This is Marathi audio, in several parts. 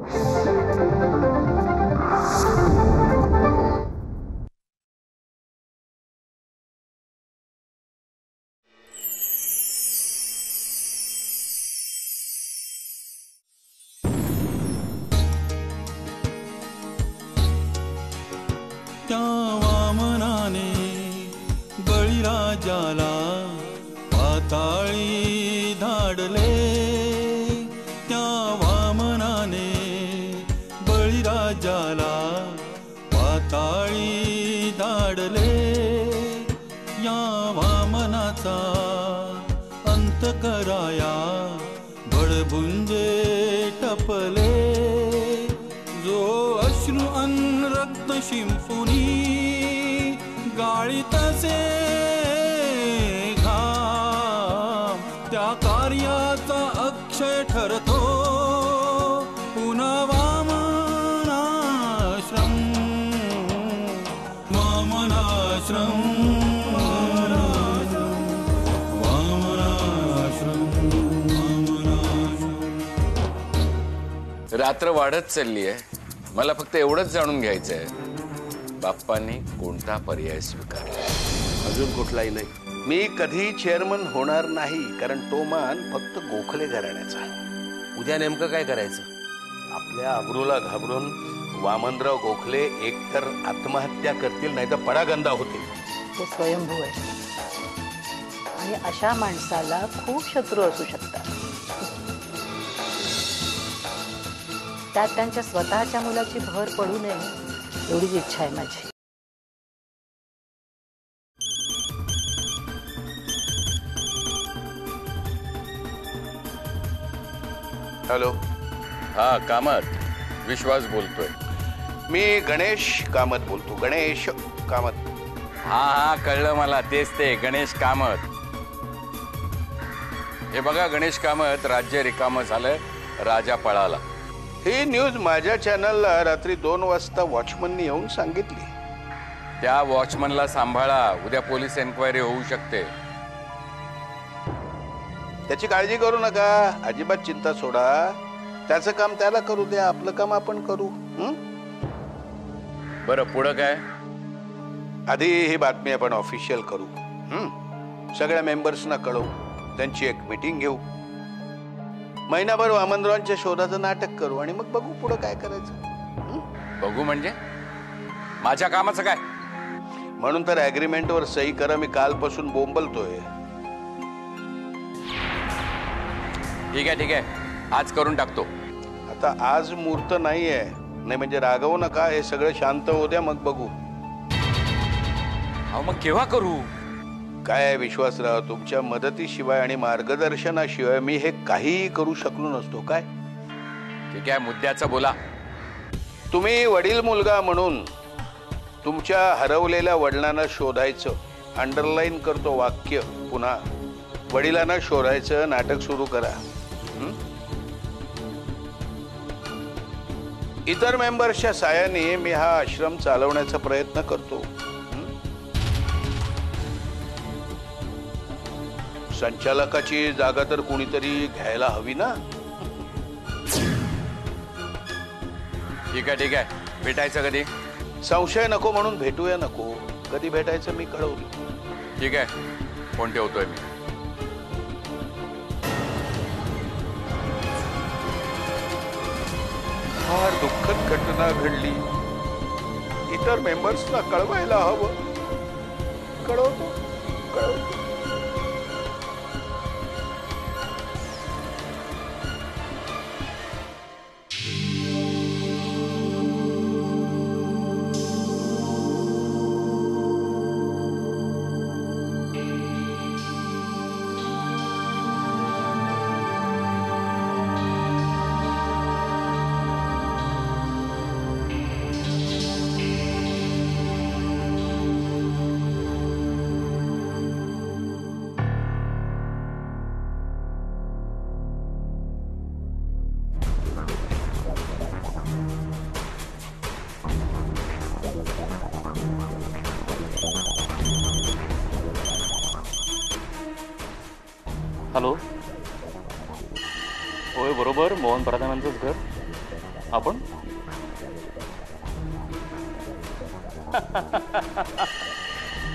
त्या कराया बडबुंजे टपले. जो अश्रू अन रक्त शिंपुनी गाळीतसे घाम. त्या कार्याचा अक्षय ठरतो. रात्र वाढत चालली आहे मला फक्त एवढंच जाणून घ्यायचं आहे बाप्पांनी कोणता पर्याय स्वीकारला? अजून कुठलाही नाही. मी कधी चेअरमन होणार नाही कारण तो मान फक्त गोखले घराण्याचा आहे. उद्या नेमकं काय करायचं? आपल्या अब्रूला घाबरून वामनराव गोखले एकतर आत्महत्या करतील नाही तर परागंदा होतील. ते स्वयंभू आहे. आणि अशा माणसाला खूप शत्रू असू शकतात. त्यात त्यांच्या स्वतःच्या मुलाची भर पडू नये एवढीच इच्छा आहे माझी. हॅलो. हा कामत. विश्वास बोलतोय. मी गणेश कामत बोलतो. गणेश कामत. हा हा कळलं मला. तेच ते गणेश कामत. हे बघा गणेश कामत राज्य रिकामं झालं राजा पळाला. ही न्यूज माझ्या चॅनलला रात्री दोन वाजता वॉचमननी येऊन सांगितली. त्या वॉचमनला सांभाळा. उद्या पोलीस एन्क्वायरी होऊ शकते. त्याची काळजी करू नका. अजिबात चिंता सोडा. त्याचं काम त्याला करू द्या. आपलं काम आपण करू? बरं पुढं काय? आधी ही बातमी आपण ऑफिशियल करू. हं? सगळ्या मेंबर्सना कळवू. त्यांची एक मीटिंग घेऊ. महिनाभर वामनरावांच्या शोधाचं नाटक करू आणि मग बघू पुढं काय करायचं. बघू म्हणजे? माझ्या कामाचं काय? म्हणून तर अग्रीमेंटवर सही करा मी कालपासून बोंबलतोय. ठीक आहे ठीक आहे. आज करून टाकतो. आता आज मुहूर्त नाहीये. नाही म्हणजे रागवू नका हे सगळं शांत होऊ द्या मग बघू. अहो मग केव्हा करू? काय विश्वासराव तुमच्या मदतीशिवाय आणि मार्गदर्शनाशिवाय मी हे काहीही करू शकलो नसतो काय? ठीक आहे मुद्द्याचं बोला. तुम्ही वडील मुलगा म्हणून तुमच्या हरवलेल्या वडिलांना शोधायचं अंडरलाईन करतो वाक्य पुन्हा. वडिलांना शोधायचं नाटक सुरू करा? इतर मेंबर्सच्या साहाय्याने मी हा आश्रम चालवण्याचा प्रयत्न करतो. संचालकाची जागा तर कुणीतरी घ्यायला हवी ना? ठीक आहे ठीक आहे. भेटायचं कधी? संशय नको म्हणून भेटूया नको. कधी भेटायचं मी कळवलं ठीक आहे. फोन ठेवतोय मी. फार दुःखद घटना घडली. इतर मेंबर्सना कळवायला हवं. कळवतो कळवतो. हॅलो. होय बरोबर. मोहन प्रधानांचंच घर. आपण?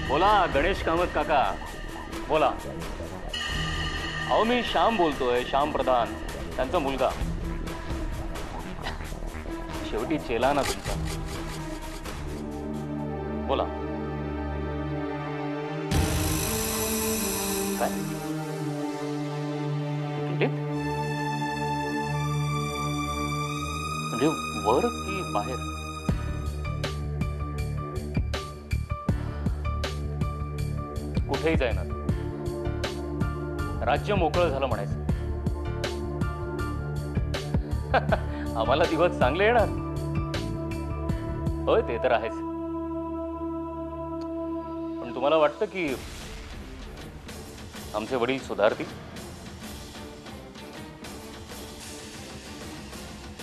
बोला गणेश कामत काका. बोला. अहो मी श्याम बोलतोय श्याम प्रधान. त्यांचा मुलगा. शेवटी चेला ना तुमचा. बोला. म्हणजे वर की बाहेर? कुठेही जायना. राज्य मोकळं झालं म्हणायचं. आम्हाला दिवस चांगले येणार. होय ते तर आहेच. पण तुम्हाला वाटतं की आमचे वडील सुधारतील?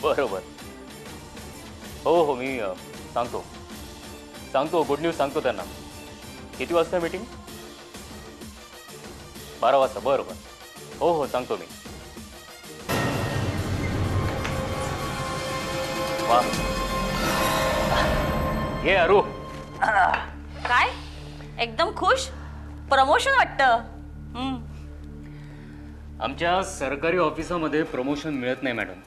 बरोबर. हो हो मी सांगतो. सांगतो गुड न्यूज सांगतो त्यांना. किती वाजता मीटिंग बारा वाजता बरं बरं. हो हो सांगतो मी. वा. ये अरू. काय? एकदम खुश? प्रमोशन वाटतं. आमच्या सरकारी ऑफिसामध्ये प्रमोशन मिळत नाही मॅडम.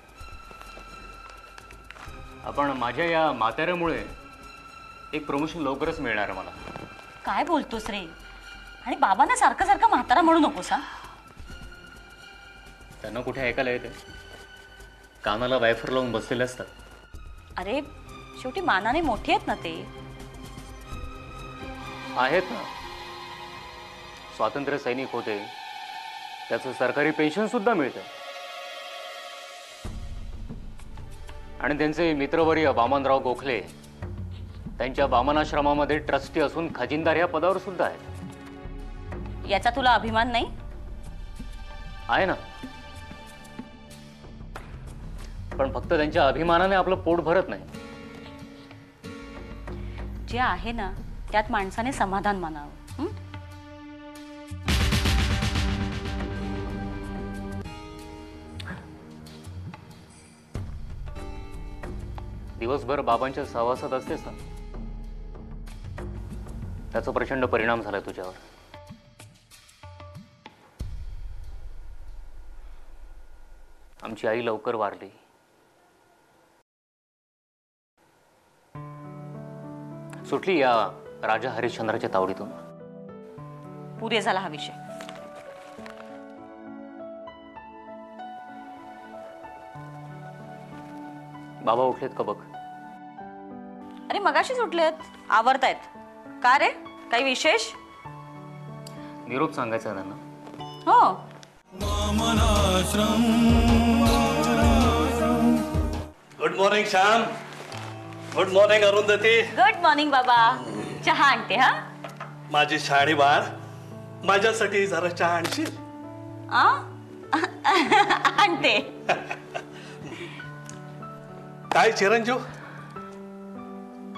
आपण माझ्या या म्हाताऱ्यामुळे एक प्रमोशन लवकरच मिळणार आहे मला. काय बोलतोस रे? आणि बाबांना सारखं सारखं म्हातारा म्हणू नकोस हा? त्यांना कुठे ऐकायला येते? कानाला वायफर लावून बसलेले असतात. अरे शेवटी मानाने मोठी आहेत ना ते. आहेत ना. स्वातंत्र्य सैनिक होते. त्याचं सरकारी पेन्शन सुद्धा मिळतं. आणि त्यांचे मित्रवर्य वामनराव गोखले. त्यांच्या वामनाश्रमामध्ये ट्रस्टी असून खजिनदार या पदावर सुद्धा आहेत. याचा तुला अभिमान नाही? आहे ना. पण फक्त त्यांच्या अभिमानाने आपलं पोट भरत नाही. जे आहे ना त्यात माणसाने समाधान मानावं. दिवसभर बाबांच्या सहवासात असतेस ना? त्याचा प्रचंड परिणाम झालाय तुझ्यावर. आमची आई लवकर वारली. सुटली या राजा हरिश्चंद्राच्या तावडीतून? पुरे झाला हा विषय. बाबा उठलेत का बघ. अरे मगाशी सुटलेत आवरतायत. का रे? काही विशेष? निरोप सांगायचा आहे त्यांना हो. Good morning Shyam good morning Arundhati good morning बाबा. चहा आणते हा? माझी शाळी बाळ माझ्यासाठी जरा चहा आणशील? आ? आणते. काय चिरंजीव?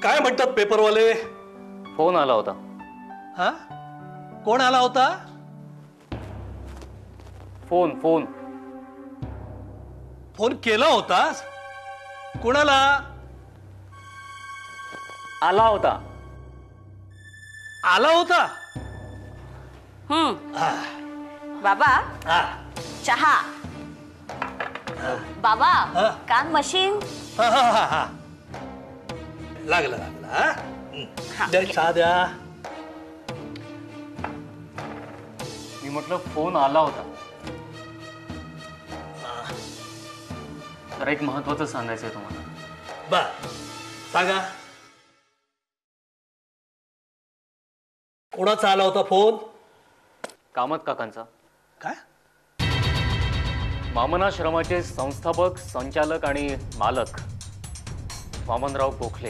काय म्हणतात पेपरवाले? फोन आला होता. हा? कोण आला होता? Phone phone. फोन केला होतास कोणाला? आला होता. आला होता? हम्म. बाबा हा. चहा. बाबा हा? काम मशीन? हा, हा, हा, हा. लागलं लागलं हा? हं. चहा द्या. मी म्हटलं फोन आला होता. तर एक महत्वाचं सांगायचं आहे तुम्हाला. बर सांगा. कोणाचा आला होता फोन? कामत काकांचा. काय? वामनाश्रमाचे संस्थापक संचालक आणि मालक वामनराव गोखले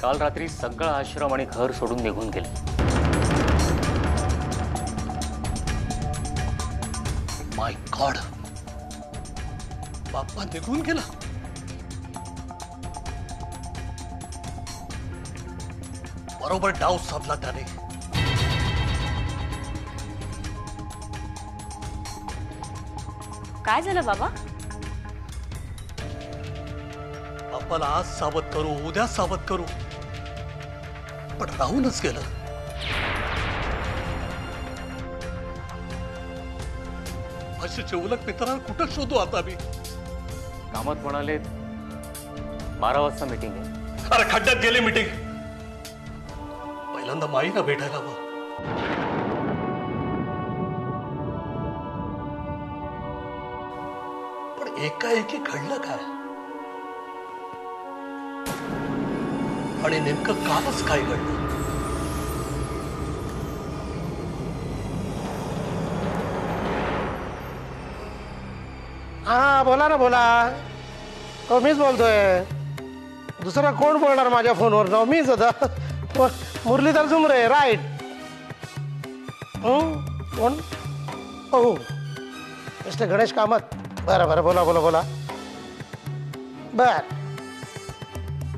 काल रात्री सगळा आश्रम आणि घर सोडून निघून गेले. माय गॉड बाप्पा निघून गेला. बरोबर डाव साधला त्याने. काय झालं बाबा? बाप्पाला आज सावध करू उद्या सावध करू. पण राहूनच गेलं. अशी चिवलक मित्रांना कुठं शोधू आता मी? कामत म्हणाले बारा वाजता मीटिंग आहे. अरे खड्ड्यात गेली मीटिंग पहिल्यांदा माईना भेटायला हवं एकाएकी घडलं काय? आणि नेमकं कालच काय घडलं? हा, बोला ना, बोला. हो मीच बोलतोय. दुसरा कोण बोलणार माझ्या फोनवर? ना मीच होता मुरलीधर झुमरे, राईट. कोण? हो मिस्टर गणेश कामत. बरं बरं बोला बोला बोला. बर.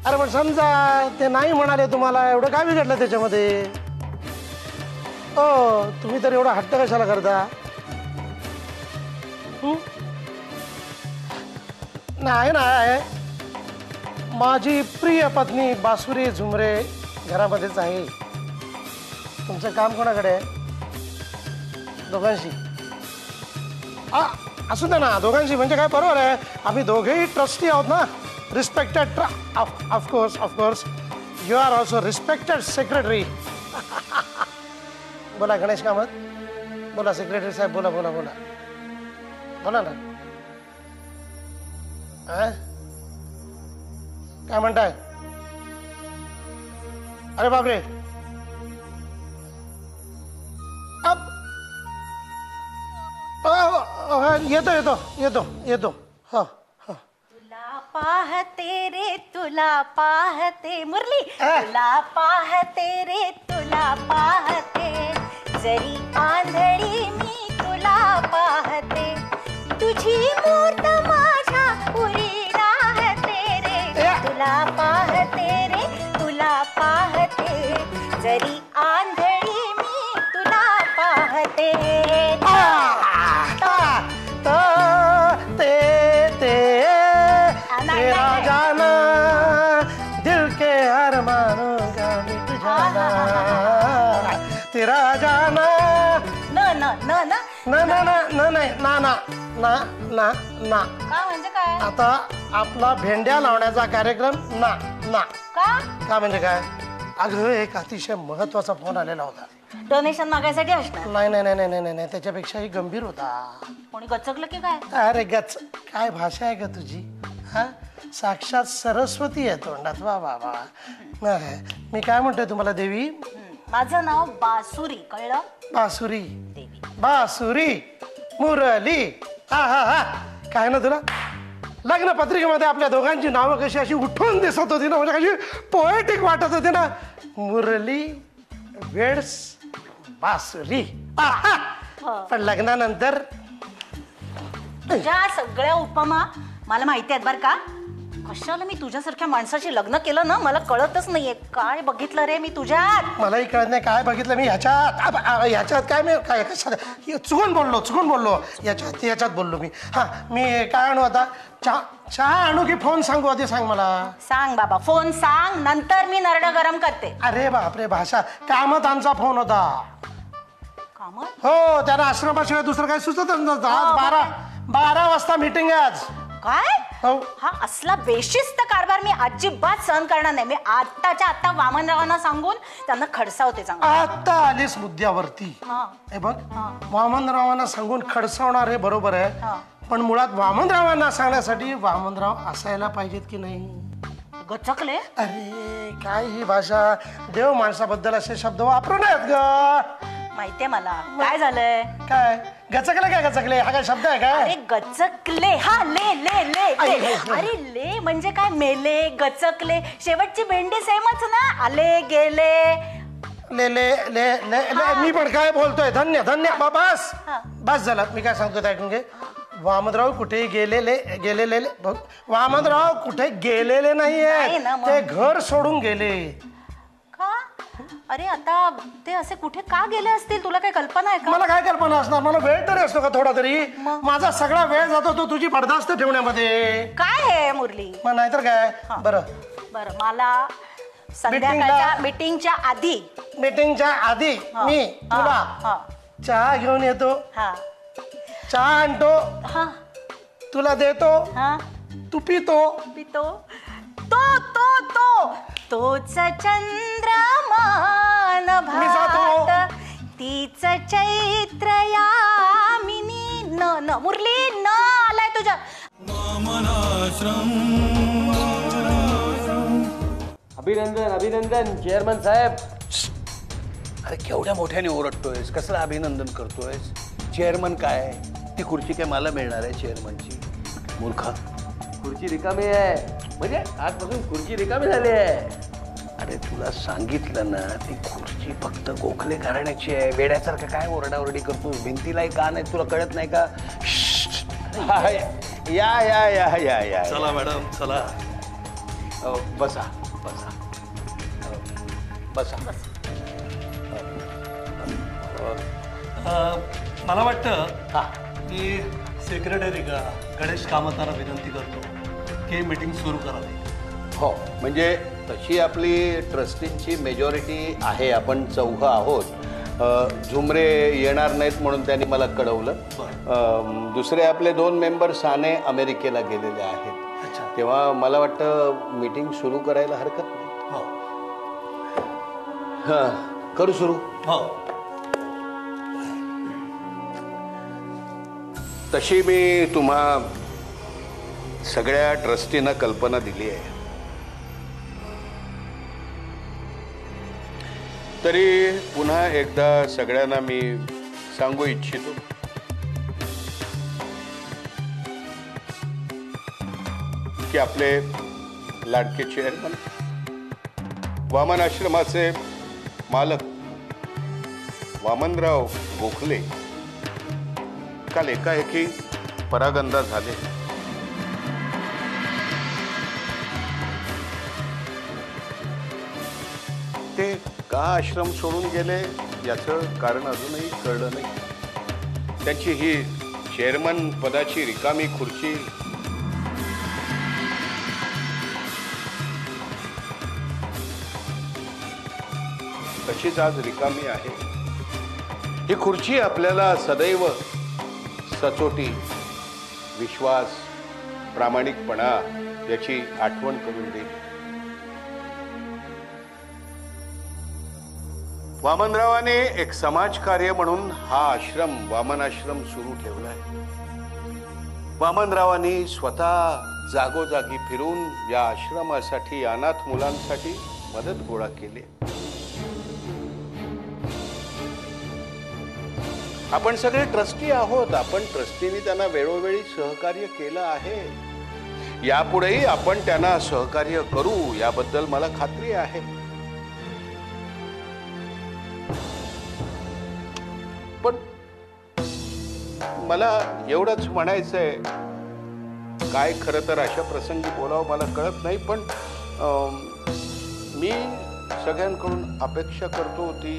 अरे पण समजा ते नाही म्हणाले तुम्हाला एवढं काय बिघडलं त्याच्यामध्ये? हो तुम्ही तर एवढा हट्ट कशाला करता? नाही नाही. माझी प्रिय पत्नी बासुरी झुमरे घरामध्येच आहे. तुमचं काम कोणाकडे आहे? दोघांशी. आ, असू ना, दोघांशी म्हणजे काय बरोबर ट्रस्टी आहोत ना? Respected of course of course you are also respected secretary बोला, गणेश कामत. बोला सेक्रेटरी साहेब, बोला बोला बोला. बोला ना? काय म्हणताय? अरे बापरे. अ, येतो येतो येतो येतो. हो हो. तुला पाहते रे तुला पाहते. मुरली अ. तुला पाहते रे तुला पाहते. जरी आंधळी मी तुला पाहते. तुझी मूर्त माझ्या ना ना ना. का म्हणजे काय? आता आपला भेंड्या लावण्याचा कार्यक्रम ना ना. का? का म्हणजे काय? अगं एक अतिशय महत्त्वाचा फोन आलेला होता. डोनेशन मागायसाठी असणार. नाही नाही नाही नाही नाही नाही. त्याच्यापेक्षाही गंभीर होता. कोणी गचकलं की काय? अरे गच? काय भाषा आहे का तुझी? हा? साक्षात सरस्वती आहे तोंडात. वा वा वा. नाही, मी काय म्हणतोय तुम्हाला देवी? हं, माझं नाव बासुरी. कळलं? बासुरी. देवी. बासुरी. मुरली. हा हा हा. काय ना तुला? लग्न पत्रिकेमध्ये आपल्या दोघांची नावं कशी अशी उठून दिसत होती ना? म्हणजे कशी पोएटिक वाटत होती ना? मुरली वेड्स बासुरी. आहा. पण लग्नानंतर तुझ्या सगळ्या उपमा मला माहिती आहेत बरं का? कशाला मी तुझ्यासारख्या माणसाशी लग्न केलं ना? मला कळतच नाहीये. काय बघितलं रे मी तुझ्यात? मलाही कळत नाही. काय बघितलं मी? ह्याच्यात? आ, आ, ह्याच्यात काय मी काय कशात? हे चुकून बोललो चुकून बोललो. याच्यात याच्यात बोललो मी. हा मी काय आणू आता? चहा चहा आणू की फोन सांगू आधी? सांग मला. सांग बाबा. फोन सांग. नंतर मी नरड गरम करते. अरे बापरे भाषा. कामत आमचा फोन होता. कामत? हो त्यांना आश्रमाशिवाय दुसरं काही सुचत नव्हतं. आज बारा बारा वाजता मीटिंग आहे आज. काय? हो. हा असला बेशिस्त कारभार मी अजिबात सहन करणार नाही. मी आत्ताच्या आत्ता वामनरावांना सांगून त्यांना खडसावते चांगलं. आता आलीस मुद्द्यावरती. हा. हे बघ वामनरावांना सांगून खडसावणार हे बरोबर हा. आहे पण मुळात वामनरावांना सांगण्यासाठी वामनराव असायला पाहिजेत की नाही? गचकले? अरे काय ही भाषा? देव माणसाबद्दल असे शब्द वापरू नयेत ग. माहितीये मला. काय झालंय? काय? गचकले काय गचकले? हा काय शब्द आहे अरे काय गचकले. हा ले ले ले आई, ले. आई, आई. अरे ले म्हणजे काय? मेले गचकले. शेवटची भेंडी सेमच ना? आले गेले. ले ले ले ले. ले मी पण काय बोलतोय? धन्य धन्य. बा- बस. हा. बस झालं. मी काय सांगतो ते ऐकून घे वामनराव कुठे गेलेले गेलेले बघ, वामनराव कुठे गेलेले नाही नाहीये ना मग. ते घर सोडून गेले. का? अरे आता ते असे कुठे का गेले असतील? तुला काही कल्पना आहे का? मला काय कल्पना असणार? मला वेळ तरी असतो का थोडा तरी? मग? माझा सगळा वेळ जातो तो तुझी बरदास्त ठेवण्यामध्ये. काय आहे मुरली? मग नाहीतर काय? बरं. बरं मला संध्याकाळच्या मीटिंगच्या आधी मीटिंगच्या आधी मी हा, तुला हा, चहा घेऊन येतो. हा. चहा आणतो. हा. तुला देतो. हा. तू पितो. पितो. तो तो तो. तोच चंद्रमान मी जातो. भात तीच चैत्र यामिनी. न न मुरली न आलाय तुझ्या. अभिनंदन अभिनंदन चेअरमन साहेब. अरे केवढ्या मोठ्याने ओरडतोयस. कसलं अभिनंदन करतोयस? चेअरमन काय ती खुर्ची काय मला मिळणार आहे चेअरमनची मूर्खा. खुर्ची रिकामी आहे. म्हणजे आजपासून खुर्ची रिकामी झाली आहे. अरे तुला सांगितलं ना ती खुर्ची फक्त गोखले घराण्याची आहे. वेड्यासारखं काय ओरडाओरडी करतो भिंतीलाही का नाही? तुला कळत नाही का? श्श्श. हा, या या या या या चला मॅडम चला अहो, बसा बसा अहो, बसा मला वाटतं हा की सेक्रेटरी का गणेश कामताला विनंती करतो की मीटिंग सुरू करावी हो म्हणजे तशी आपली ट्रस्टींची मेजॉरिटी आहे आपण चौघं आहोत. झुमरे येणार नाहीत म्हणून त्यांनी मला कळवलं. दुसरे आपले दोन मेंबर साने अमेरिकेला गेलेले आहेत. अच्छा. तेव्हा मला वाटतं मीटिंग सुरू करायला हरकत नाही. हो. हां करू सुरू. हो. तशी मी तुम्हा सगळ्या ट्रस्टींना कल्पना दिली आहे. तरी पुन्हा एकदा सगळ्यांना मी सांगू इच्छितो. की आपले लाडके चेअरमन वामन आश्रमाचे मालक वामनराव गोखले काल एकाएकी परागंदा झाले. का आश्रम सोडून गेले याचं कारण अजूनही कळलं नाही. त्याची ही चेअरमन पदाची रिकामी खुर्ची. तशीच आज रिकामी आहे. ही खुर्ची आपल्याला सदैव सचोटी विश्वास प्रामाणिकपणा याची आठवण करून देईल. वामनरावाने एक समाजकार्य म्हणून हा आश्रम वामनाश्रम सुरू ठेवलाय. वामनरावांनी स्वतः जागोजागी फिरून या आश्रमासाठी अनाथ मुलांसाठी मदत गोळा केली. आपण सगळे ट्रस्टी आहोत. आपण ट्रस्टीने त्यांना वेळोवेळी सहकार्य केलं आहे. यापुढेही आपण त्यांना सहकार्य करू याबद्दल मला खात्री आहे. पण मला एवढंच म्हणायचं आहे काय खरं तर अशा प्रसंगी बोलावं मला कळत नाही पण मी सगळ्यांकडून अपेक्षा करतो ती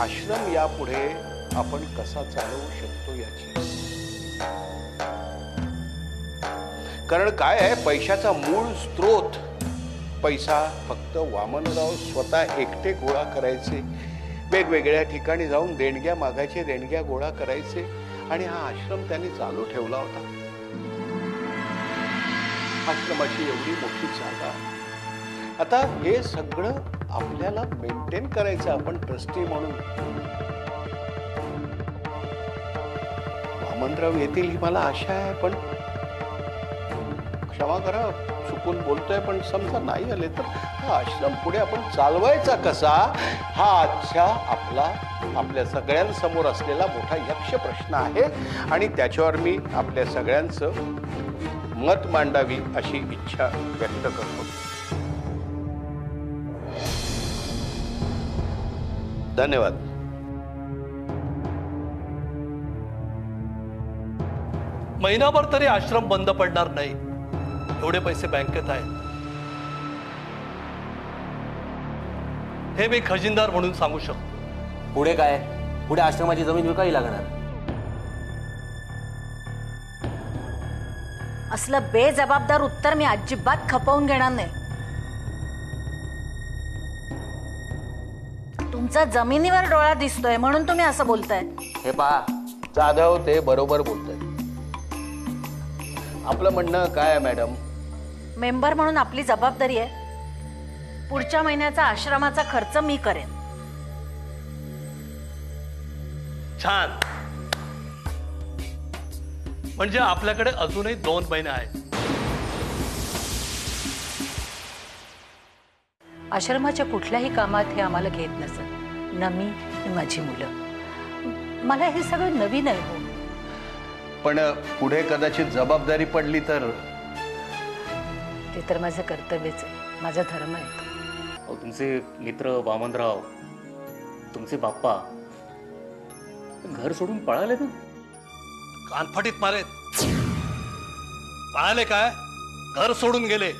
आश्रम यापुढे आपण कसा चालवू शकतो याची. कारण काय आहे पैशाचा मूळ स्रोत पैसा फक्त वामनराव स्वतः एकटे गोळा करायचे वेगवेगळ्या ठिकाणी जाऊन देणग्या मागायचे देणग्या गोळा करायचे आणि हा आश्रम त्यांनी चालू ठेवला होता. आश्रमाची एवढी मोठी जागा. आता हे सगळं आपल्याला मेंटेन करायचं आपण ट्रस्टी म्हणून. वामनराव येतील ही मला आशा आहे पण क्षमा करा चुकून बोलतोय पण समजा नाही आले तर हा आश्रम पुढे आपण चालवायचा कसा? हा आजच्या आपला आपल्या सगळ्यांसमोर असलेला मोठा यक्ष प्रश्न आहे. आणि त्याच्यावर मी आपल्या सगळ्यांचं मत मांडावी अशी इच्छा व्यक्त करतो. धन्यवाद. महिनाभर तरी आश्रम बंद पडणार नाही. एवढे पैसे बँकेत आहेत. हे मी खजिनदार म्हणून सांगू शकतो. पुढे काय? पुढे आश्रमाची जमीन विकावी लागणार. असलं बेजबाबदार उत्तर मी अजिबात खपवून घेणार नाही. तुमचा जमिनीवर डोळा दिसतोय म्हणून तुम्ही असं बोलताय. हे पहा जाधव ते बरोबर बोलतात आपलं म्हणणं काय आहे मॅडम? मेंबर म्हणून आपली जबाबदारी आहे. पुढच्या महिन्याचा आश्रमाचा खर्च मी करेन. छान. म्हणजे आपल्याकडे अजूनही दोन महिने आहेत. आश्रमाच्या कुठल्याही कामात हे आम्हाला घेत नसत. ना मी न माझी मुलं. मला हे सगळं नवीन आहे हो. पण पुढे कदाचित जबाबदारी पडली तर? ते तर माझं कर्तव्यच आहे. माझा धर्म आहे तुमचे मित्र वामनराव तुमचे बाप्पा घर सोडून पळाले ना? कानफटीत मारे पळाले काय? घर सोडून गेले.